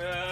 Yeah.